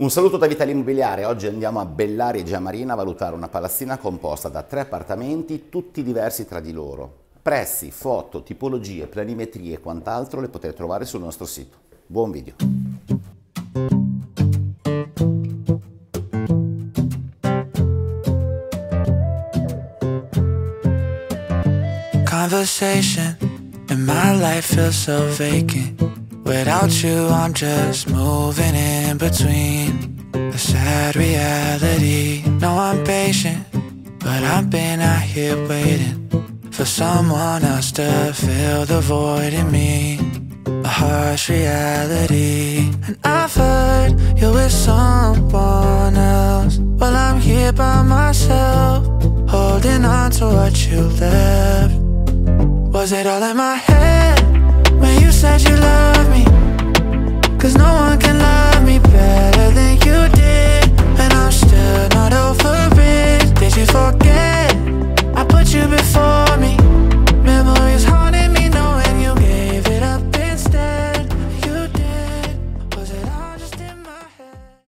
Un saluto da Vitale Immobiliare, oggi andiamo a Bellari e Giamarina a valutare una palazzina composta da tre appartamenti, tutti diversi tra di loro. Prezzi, foto, tipologie, planimetrie e quant'altro le potete trovare sul nostro sito. Buon video! Conversation and my life feels so vacant Without you, I'm just moving in between the sad reality. No, I'm patient, but I've been out here waiting for someone else to fill the void in me. A harsh reality. And I've heard you're with someone else. Well, I'm here by myself, holding on to what you left. Was it all in my head? Said you love me